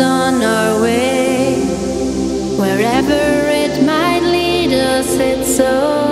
on our way. Wherever it might lead us, it's so.